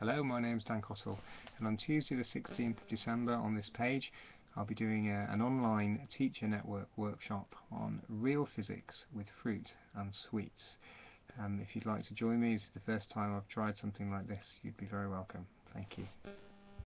Hello, my name is Dan Cottle and on Tuesday the 16th of December on this page I'll be doing a, an online teacher network workshop on real physics with fruit and sweets. Um, if you'd like to join me, this is the first time I've tried something like this, you'd be very welcome. Thank you.